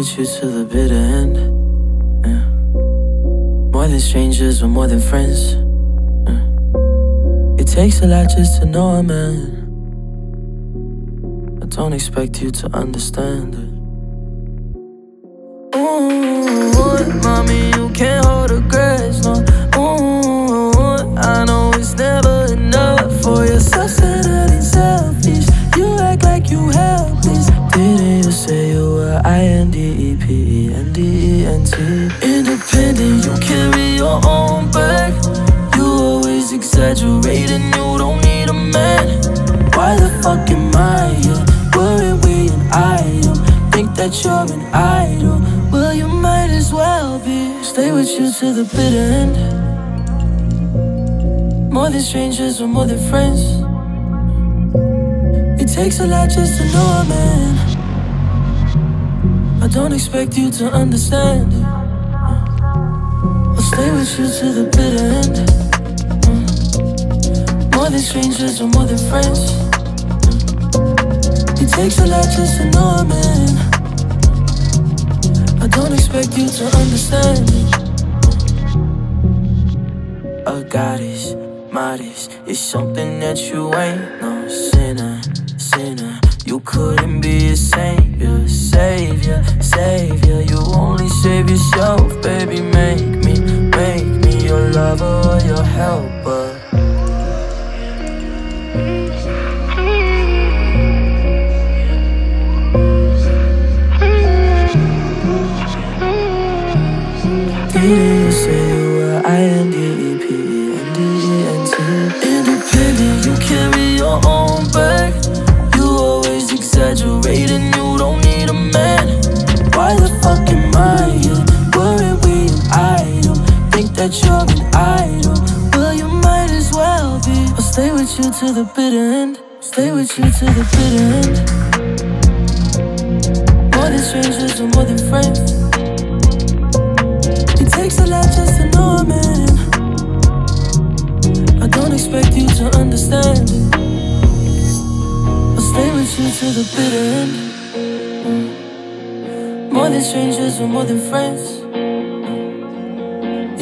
with you to the bitter end. Yeah. More than strangers, we're more than friends. Yeah. It takes a lot just to know a man. I don't expect you to understand it. Your own bag. You always exaggerate and you don't need a man. Why the fuck am I here? Weren't we an item? Think that you're an idol. Well, you might as well be. Stay with you to the bitter end. More than strangers or more than friends. It takes a lot just to know a man. I don't expect you to understand stay with you to the bitter end. Mm. More than strangers or more than friends. Mm. It takes a lot just to know a man. I don't expect you to understand. A goddess, modest, is something that you ain't no sinner, sinner. You couldn't be a savior, helper. Didn't say you were I-N-D-E-P-E-N-D-E-N-T? Independent, you carry your own bag. You always exaggerate and you don't need a man. Why the fuck am I here? We an item? Think that you're an idol. Well, you might as well be. I'll stay with you to the bitter end. Stay with you to the bitter end. More than strangers or more than friends. It takes a lot just to know a man. I don't expect you to understand. I'll stay with you to the bitter end. Mm. More than strangers or more than friends.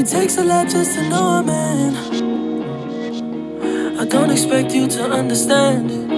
It takes a lot just to know a man. I don't expect you to understand it.